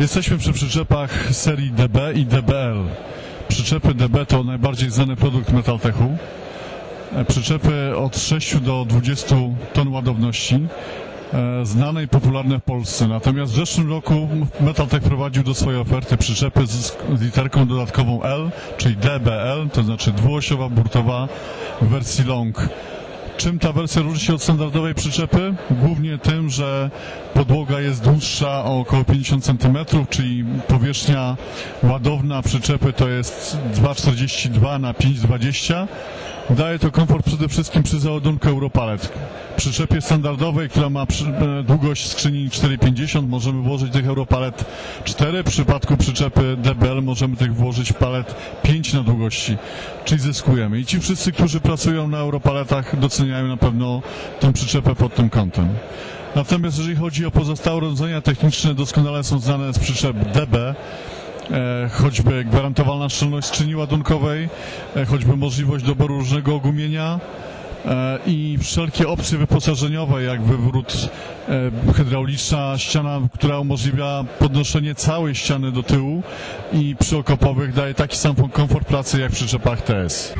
Jesteśmy przy przyczepach serii DB i DBL. Przyczepy DB to najbardziej znany produkt Metaltechu. E, Przyczepy od 6 do 20 ton ładowności, e, znane i popularne w Polsce. Natomiast w zeszłym roku Metaltech prowadził do swojej oferty przyczepy z literką dodatkową L, czyli DBL, to znaczy dwuosiowa burtowa w wersji long. Czym ta wersja różni się od standardowej przyczepy? Głównie tym, że podłoga jest dłuższa o około 50 cm, czyli powierzchnia ładowna przyczepy to jest 2,42 na 5,20. Daje to komfort przede wszystkim przy załadunku Europalet. W przyczepie standardowej, która ma przy, e, długość skrzyni 4,50 możemy włożyć tych Europalet 4. W przypadku przyczepy DBL możemy tych włożyć palet 5 na długości, czyli zyskujemy. I ci wszyscy, którzy pracują na Europaletach doceniają na pewno tę przyczepę pod tym kątem. Natomiast jeżeli chodzi o pozostałe rozwiązania techniczne, doskonale są znane z przyczep DB, choćby gwarantowana szczelność skrzyni ładunkowej, e, choćby możliwość doboru różnego ogumienia e, i wszelkie opcje wyposażeniowe, jak wywrót e, hydrauliczna, ściana, która umożliwia podnoszenie całej ściany do tyłu i przy okopowych daje taki sam komfort pracy jak w przyczepach TS.